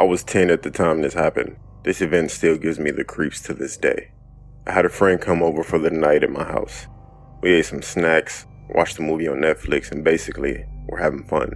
I was 10 at the time this happened. This event still gives me the creeps to this day. I had a friend come over for the night at my house. We ate some snacks, watched a movie on Netflix, and basically were having fun.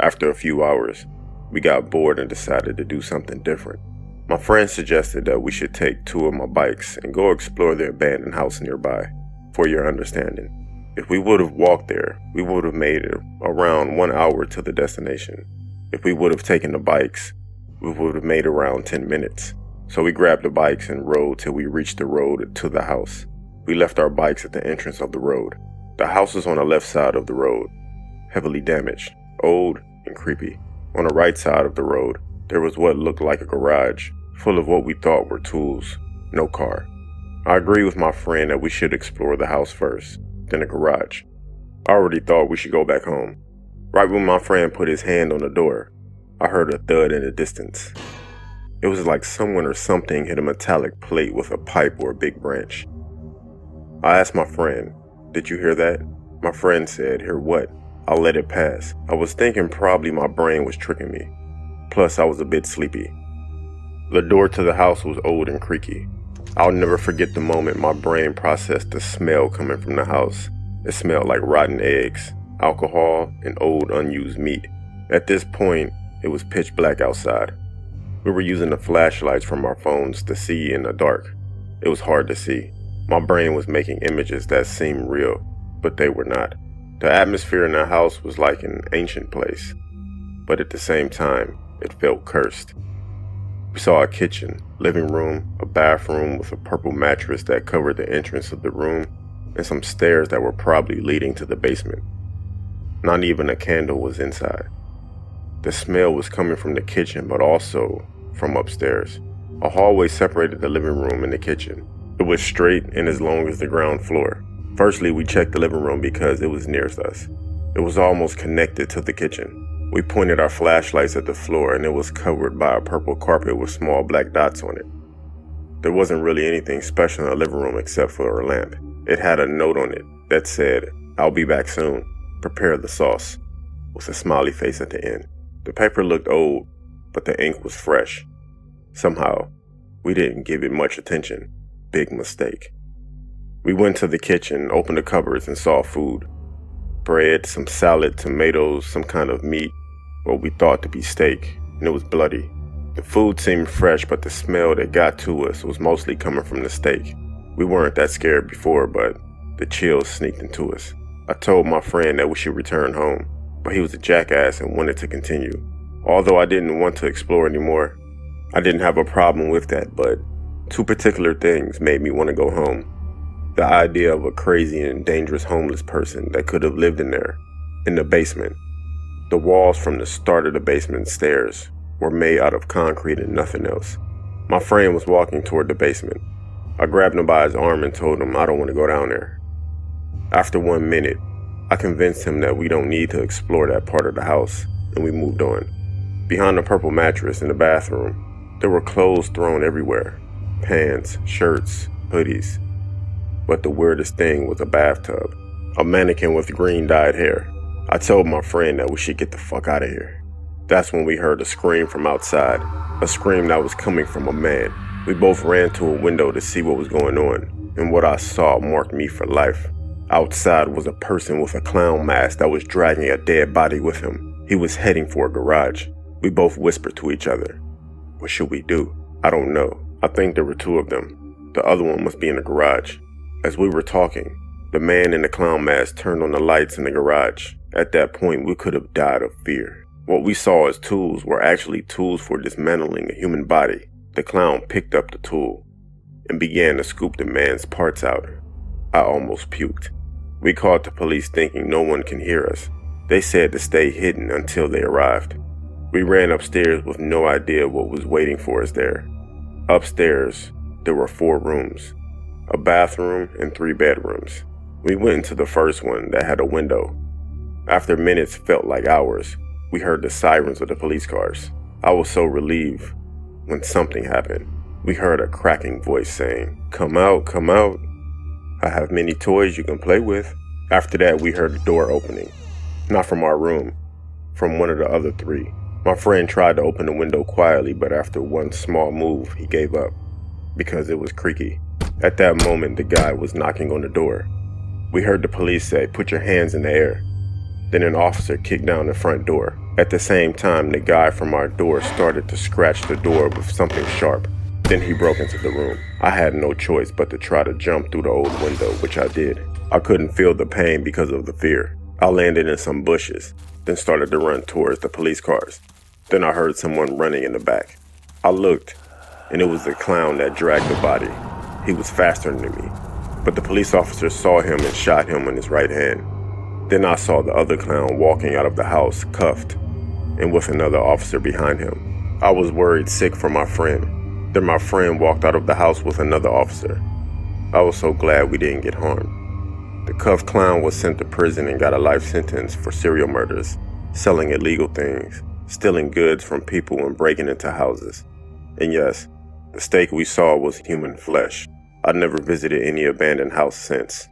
After a few hours, we got bored and decided to do something different. My friend suggested that we should take two of my bikes and go explore the abandoned house nearby. For your understanding, if we would have walked there, we would have made it around one hour to the destination. If we would have taken the bikes, we would have made around 10 minutes. So we grabbed the bikes and rode till we reached the road to the house. We left our bikes at the entrance of the road. The house was on the left side of the road, heavily damaged, old, and creepy. On the right side of the road, there was what looked like a garage, full of what we thought were tools, no car. I agree with my friend that we should explore the house first, then the garage. I already thought we should go back home. Right when my friend put his hand on the door, I heard a thud in the distance. It was like someone or something hit a metallic plate with a pipe or a big branch. I asked my friend, Did you hear that? My friend said, Hear what? I'll let it pass. I was thinking probably my brain was tricking me. Plus, I was a bit sleepy. The door to the house was old and creaky. I'll never forget the moment my brain processed the smell coming from the house. It smelled like rotten eggs, alcohol, and old unused meat. At this point, it was pitch black outside. We were using the flashlights from our phones to see in the dark. It was hard to see. My brain was making images that seemed real, but they were not. The atmosphere in the house was like an ancient place, but at the same time, it felt cursed. We saw a kitchen, living room, a bathroom with a purple mattress that covered the entrance of the room, and some stairs that were probably leading to the basement. Not even a candle was inside. The smell was coming from the kitchen, but also from upstairs. A hallway separated the living room and the kitchen. It was straight and as long as the ground floor. Firstly, we checked the living room because it was nearest us. It was almost connected to the kitchen. We pointed our flashlights at the floor and it was covered by a purple carpet with small black dots on it. There wasn't really anything special in the living room except for a lamp. It had a note on it that said, I'll be back soon. Prepare the sauce. With a smiley face at the end. The paper looked old, but the ink was fresh. Somehow, we didn't give it much attention. Big mistake. We went to the kitchen, opened the cupboards, and saw food bread, some salad, tomatoes, some kind of meat, what we thought to be steak, and it was bloody. The food seemed fresh, but the smell that got to us was mostly coming from the steak. We weren't that scared before, but the chills sneaked into us. I told my friend that we should return home, but he was a jackass and wanted to continue. Although I didn't want to explore anymore, I didn't have a problem with that, but two particular things made me want to go home. The idea of a crazy and dangerous homeless person that could have lived in there, in the basement. The walls from the start of the basement stairs were made out of concrete and nothing else. My friend was walking toward the basement. I grabbed him by his arm and told him I don't want to go down there. After one minute, I convinced him that we don't need to explore that part of the house, and we moved on. Behind the purple mattress in the bathroom, there were clothes thrown everywhere pants, shirts, hoodies but the weirdest thing was a bathtub. A mannequin with green dyed hair. I told my friend that we should get the fuck out of here. That's when we heard a scream from outside, a scream that was coming from a man. We both ran to a window to see what was going on, and what I saw marked me for life. Outside was a person with a clown mask that was dragging a dead body with him. He was heading for a garage. We both whispered to each other. What should we do? I don't know. I think there were two of them. The other one must be in the garage. As we were talking, the man in the clown mask turned on the lights in the garage. At that point, we could have died of fear. What we saw as tools were actually tools for dismantling a human body. The clown picked up the tool and began to scoop the man's parts out. I almost puked. We called the police thinking no one can hear us. They said to stay hidden until they arrived. We ran upstairs with no idea what was waiting for us there. Upstairs, there were four rooms a bathroom, and three bedrooms. We went into the first one that had a window. After minutes felt like hours, we heard the sirens of the police cars. I was so relieved when something happened. We heard a cracking voice saying, Come out, come out. I have many toys you can play with. After that, we heard the door opening. Not from our room, from one of the other three. My friend tried to open the window quietly, but after one small move, he gave up because it was creaky. At that moment, the guy was knocking on the door. We heard the police say, Put your hands in the air. Then an officer kicked down the front door. At the same time, the guy from our door started to scratch the door with something sharp. Then he broke into the room. I had no choice but to try to jump through the old window, which I did. I couldn't feel the pain because of the fear. I landed in some bushes, then started to run towards the police cars. Then I heard someone running in the back. I looked, and it was the clown that dragged the body. He was faster than me, but the police officer saw him and shot him in his right hand. Then I saw the other clown walking out of the house, cuffed, and with another officer behind him. I was worried sick for my friend. Then my friend walked out of the house with another officer. I was so glad we didn't get harmed. The cuffed clown was sent to prison and got a life sentence for serial murders, selling illegal things, stealing goods from people, and breaking into houses. And yes, the steak we saw was human flesh. I never visited any abandoned house since.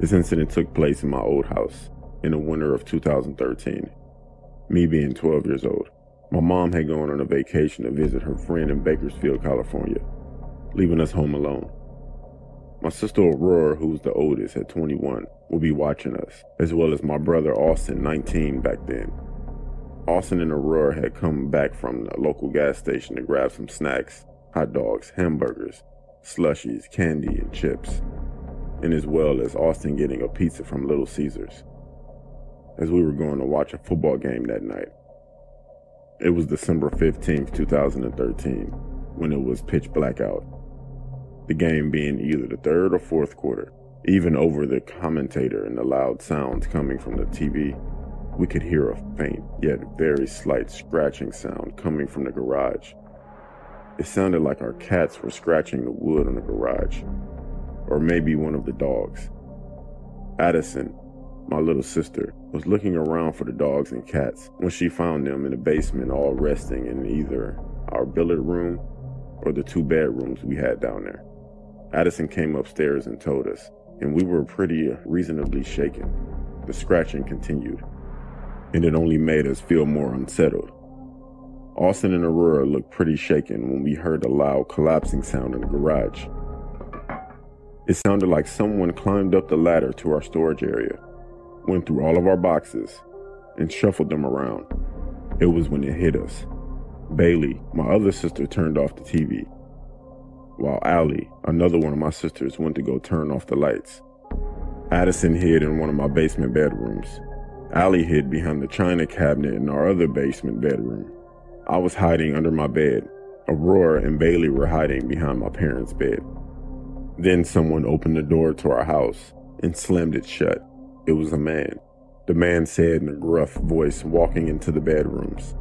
This incident took place in my old house in the winter of 2013. Me being 12 years old. My mom had gone on a vacation to visit her friend in Bakersfield, California, leaving us home alone. My sister Aurora, who was the oldest at 21, will be watching us, as well as my brother Austin, 19 back then. Austin and Aurora had come back from the local gas station to grab some snacks, hot dogs, hamburgers, slushies, candy, and chips, and as well as Austin getting a pizza from Little Caesars. As we were going to watch a football game that night, it was December 15th, 2013, when it was pitch black out. The game being either the third or fourth quarter. Even over the commentator and the loud sounds coming from the TV, we could hear a faint yet very slight scratching sound coming from the garage. It sounded like our cats were scratching the wood on the garage, or maybe one of the dogs. Addison, my little sister, was looking around for the dogs and cats when she found them in the basement all resting in either our billiard room or the two bedrooms we had down there. Addison came upstairs and told us, and we were pretty reasonably shaken. The scratching continued, and it only made us feel more unsettled. Austin and Aurora looked pretty shaken when we heard a loud collapsing sound in the garage. It sounded like someone climbed up the ladder to our storage area went through all of our boxes, and shuffled them around. It was when it hit us. Bailey, my other sister, turned off the TV, while Allie, another one of my sisters, went to go turn off the lights. Addison hid in one of my basement bedrooms. Allie hid behind the china cabinet in our other basement bedroom. I was hiding under my bed. Aurora and Bailey were hiding behind my parents' bed. Then someone opened the door to our house and slammed it shut. It was a man. The man said in a gruff voice, walking into the bedrooms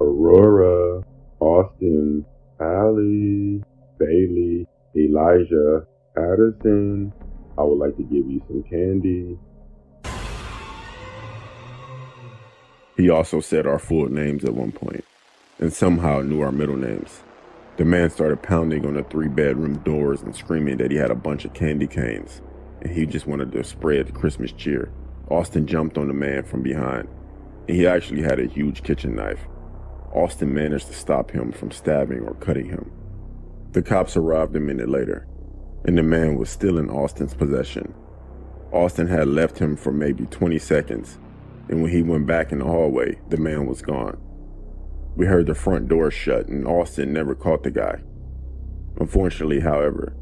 Aurora, Austin, Allie, Bailey, Elijah, Addison, I would like to give you some candy. He also said our full names at one point, and somehow knew our middle names. The man started pounding on the three bedroom doors and screaming that he had a bunch of candy canes and he just wanted to spread the Christmas cheer. Austin jumped on the man from behind, and he actually had a huge kitchen knife. Austin managed to stop him from stabbing or cutting him. The cops arrived a minute later, and the man was still in Austin's possession. Austin had left him for maybe 20 seconds, and when he went back in the hallway, the man was gone. We heard the front door shut, and Austin never caught the guy. Unfortunately, however,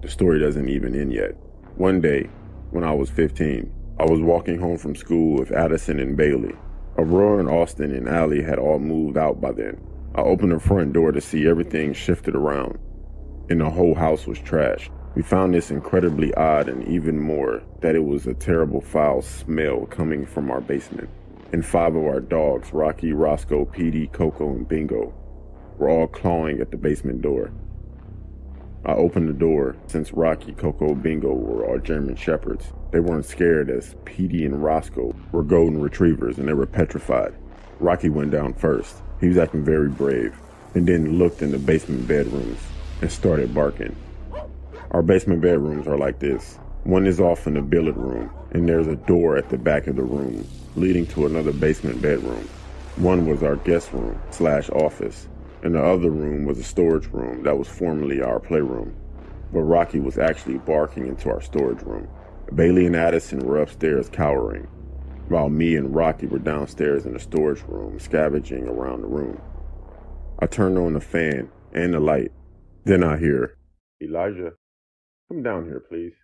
the story doesn't even end yet. One day, when I was 15, I was walking home from school with Addison and Bailey. Aurora and Austin and Allie had all moved out by then. I opened the front door to see everything shifted around, and the whole house was trashed. We found this incredibly odd and even more that it was a terrible foul smell coming from our basement. And five of our dogs, Rocky, Roscoe, Petey, Coco, and Bingo, were all clawing at the basement door. I opened the door since Rocky, Coco, Bingo were all German Shepherds. They weren't scared as Petey and Roscoe were golden retrievers and they were petrified. Rocky went down first. He was acting very brave and then looked in the basement bedrooms and started barking. Our basement bedrooms are like this. One is off in the billiard room, and there's a door at the back of the room leading to another basement bedroom. One was our guest room slash office, and the other room was a storage room that was formerly our playroom. But Rocky was actually barking into our storage room. Bailey and Addison were upstairs cowering, while me and Rocky were downstairs in the storage room scavenging around the room. I turned on the fan and the light. Then I hear, Elijah, come down here, please.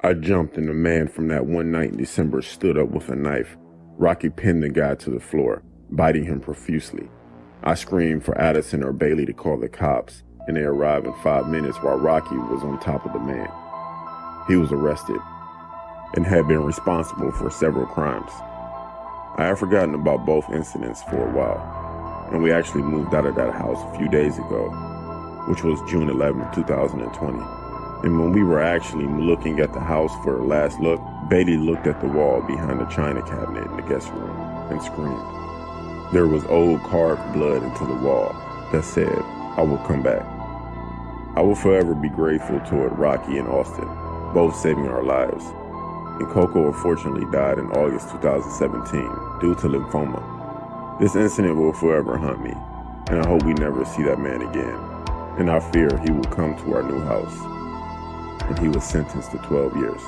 I jumped and the man from that one night in December stood up with a knife. Rocky pinned the guy to the floor biting him profusely. I screamed for Addison or Bailey to call the cops, and they arrived in five minutes while Rocky was on top of the man. He was arrested and had been responsible for several crimes. I had forgotten about both incidents for a while, and we actually moved out of that house a few days ago, which was June 11, 2020. And when we were actually looking at the house for a last look, Bailey looked at the wall behind the china cabinet in the guest room and screamed. There was old carved blood into the wall that said, I will come back. I will forever be grateful toward Rocky and Austin, both saving our lives. And Coco unfortunately died in August 2017 due to lymphoma. This incident will forever haunt me, and I hope we never see that man again. And I fear he will come to our new house. And he was sentenced to 12 years.